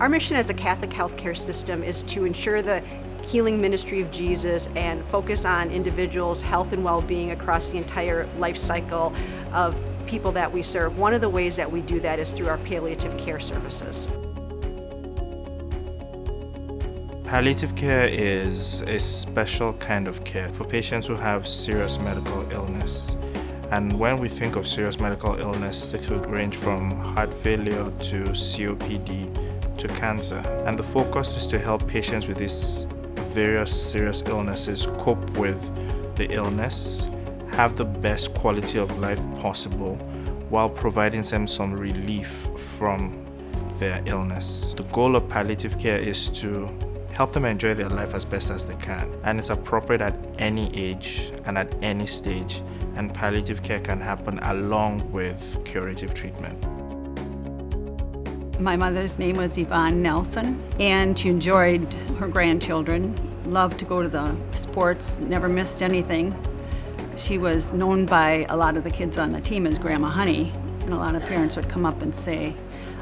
Our mission as a Catholic healthcare system is to ensure the healing ministry of Jesus and focus on individuals' health and well-being across the entire life cycle of people that we serve. One of the ways that we do that is through our palliative care services. Palliative care is a special kind of care for patients who have serious medical illness. And when we think of serious medical illness, it could range from heart failure to COPD to cancer. And the focus is to help patients with these various serious illnesses cope with the illness, have the best quality of life possible while providing them some relief from their illness. The goal of palliative care is to help them enjoy their life as best as they can. And it's appropriate at any age and at any stage, and palliative care can happen along with curative treatment. My mother's name was Yvonne Nelson, and she enjoyed her grandchildren, loved to go to the sports, never missed anything. She was known by a lot of the kids on the team as Grandma Honey, and a lot of parents would come up and say,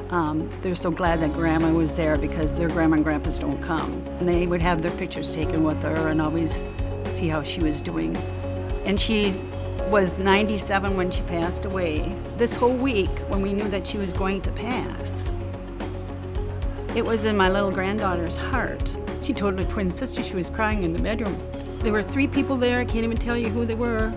um, they're so glad that grandma was there because their grandma and grandpas don't come. And they would have their pictures taken with her and always see how she was doing. And she was 97 when she passed away. This whole week, when we knew that she was going to pass, it was in my little granddaughter's heart. She told her twin sister she was crying in the bedroom. There were three people there, I can't even tell you who they were.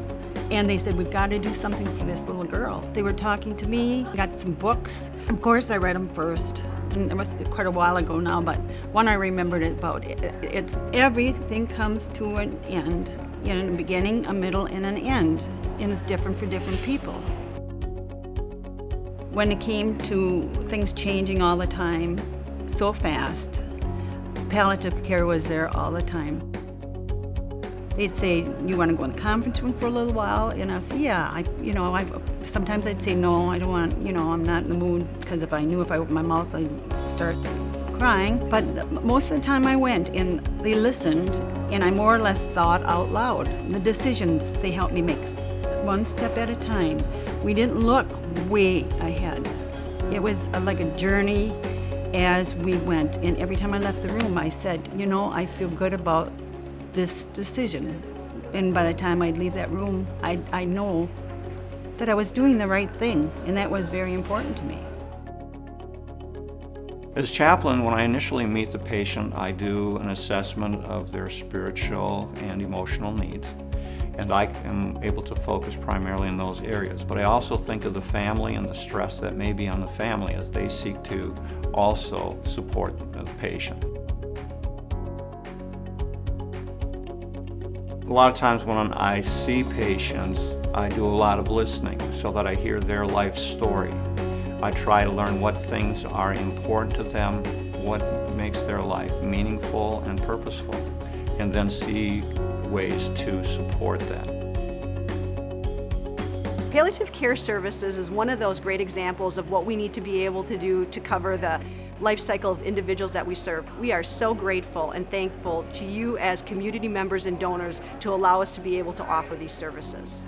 And they said, we've got to do something for this little girl. They were talking to me, I got some books. Of course, I read them first. And it was quite a while ago now, but one I remembered about it. It's everything comes to an end. You know, a beginning, a middle, and an end. And it's different for different people. When it came to things changing all the time, so fast, palliative care was there all the time. They'd say, "You want to go in the conference room for a little while?" And I'd say, "Yeah." I, you know, I sometimes I'd say, "No, I don't want." You know, I'm not in the mood because if I knew if I opened my mouth, I'd start crying. But most of the time I went and they listened, and I more or less thought out loud. The decisions they helped me make, one step at a time. We didn't look way ahead. It was uh, like a journey as we went. And every time I left the room, I said, "You know, I feel good about." this decision. And by the time I'd leave that room, I, I know that I was doing the right thing, and that was very important to me. As chaplain, when I initially meet the patient, I do an assessment of their spiritual and emotional needs. And I am able to focus primarily in those areas. But I also think of the family and the stress that may be on the family as they seek to also support the patient. A lot of times when I see patients, I do a lot of listening so that I hear their life story. I try to learn what things are important to them, what makes their life meaningful and purposeful, and then see ways to support that. Palliative care services is one of those great examples of what we need to be able to do to cover the life cycle of individuals that we serve. We are so grateful and thankful to you as community members and donors to allow us to be able to offer these services.